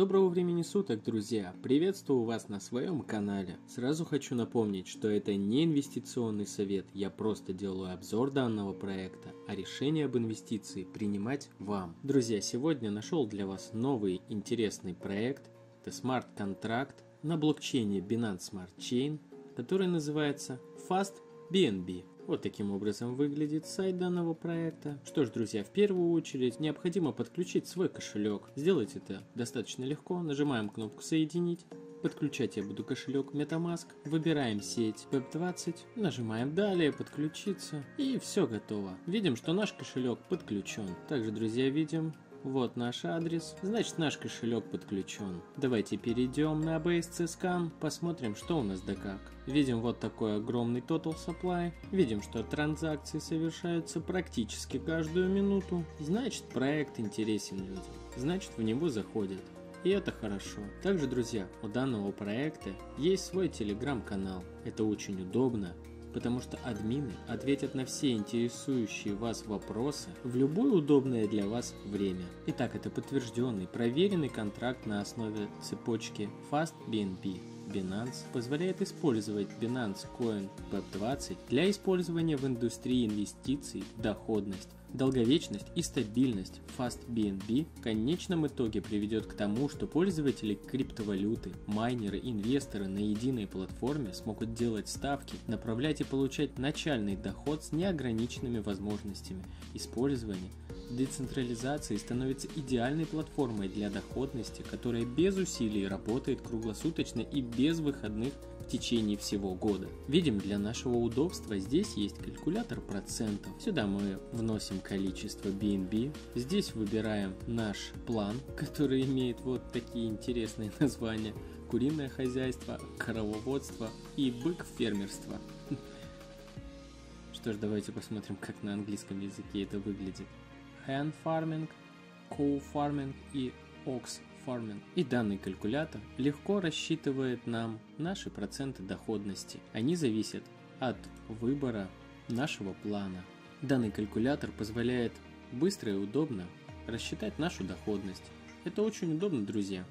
Доброго времени суток, друзья! Приветствую вас на своем канале. Сразу хочу напомнить, что это не инвестиционный совет, я просто делаю обзор данного проекта, а решение об инвестиции принимать вам. Друзья, сегодня нашел для вас новый интересный проект. Это смарт-контракт на блокчейне Binance Smart Chain, который называется Fast BNB. Вот таким образом выглядит сайт данного проекта. Что ж, друзья, в первую очередь необходимо подключить свой кошелек. Сделать это достаточно легко. Нажимаем кнопку «Соединить». Подключать я буду кошелек MetaMask. Выбираем сеть Web20. Нажимаем «Далее», «Подключиться». И все готово. Видим, что наш кошелек подключен. Также, друзья, видим вот наш адрес, значит наш кошелек подключен. Давайте перейдем на BSC Scan, посмотрим, что у нас да как. Видим вот такой огромный Total Supply, видим, что транзакции совершаются практически каждую минуту. Значит проект интересен людям, значит в него заходят. И это хорошо. Также, друзья, у данного проекта есть свой телеграм-канал. Это очень удобно потому что админы ответят на все интересующие вас вопросы в любое удобное для вас время. Итак, это подтвержденный, проверенный контракт на основе цепочки FastBNB. Binance позволяет использовать Binance Coin Web20 для использования в индустрии инвестиций, доходность, Долговечность и стабильность FastBNB в конечном итоге приведет к тому, что пользователи криптовалюты, майнеры, инвесторы на единой платформе смогут делать ставки, направлять и получать начальный доход с неограниченными возможностями использования. Децентрализация становится идеальной платформой для доходности, которая без усилий работает круглосуточно и без выходных течение всего года. Видим, для нашего удобства здесь есть калькулятор процентов. Сюда мы вносим количество BNB. Здесь выбираем наш план, который имеет вот такие интересные названия. Куриное хозяйство, корововодство и бык-фермерство. Что ж, давайте посмотрим, как на английском языке это выглядит. Hand farming, cow farming и ox Farming. И данный калькулятор легко рассчитывает нам наши проценты доходности. Они зависят от выбора нашего плана. Данный калькулятор позволяет быстро и удобно рассчитать нашу доходность. Это очень удобно, друзья.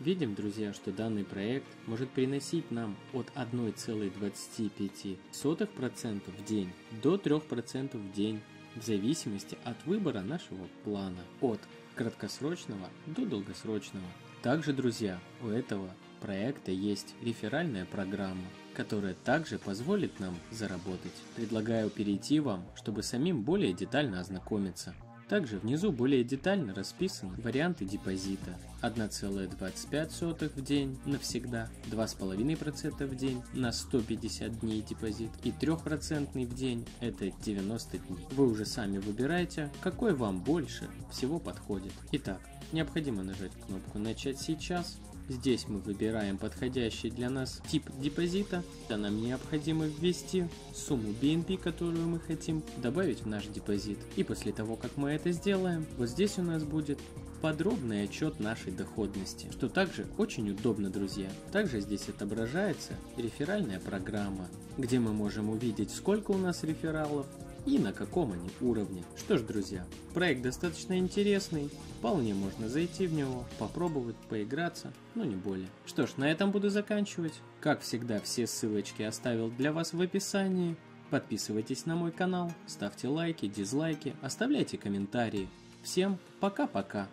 Видим, друзья, что данный проект может приносить нам от 1,25% в день до 3% в день в зависимости от выбора нашего плана. От краткосрочного до долгосрочного. Также, друзья, у этого проекта есть реферальная программа, которая также позволит нам заработать. Предлагаю перейти вам, чтобы самим более детально ознакомиться. Также внизу более детально расписаны варианты депозита. 1,25 в день навсегда, 2,5% в день на 150 дней депозит и 3% в день это 90 дней. Вы уже сами выбираете, какой вам больше всего подходит. Итак, необходимо нажать кнопку «Начать сейчас», Здесь мы выбираем подходящий для нас тип депозита. Да нам необходимо ввести сумму BNB, которую мы хотим добавить в наш депозит. И после того, как мы это сделаем, вот здесь у нас будет подробный отчет нашей доходности, что также очень удобно, друзья. Также здесь отображается реферальная программа, где мы можем увидеть, сколько у нас рефералов, и на каком они уровне. Что ж, друзья, проект достаточно интересный, вполне можно зайти в него, попробовать, поиграться, но не более. Что ж, на этом буду заканчивать. Как всегда, все ссылочки оставил для вас в описании. Подписывайтесь на мой канал, ставьте лайки, дизлайки, оставляйте комментарии. Всем пока-пока.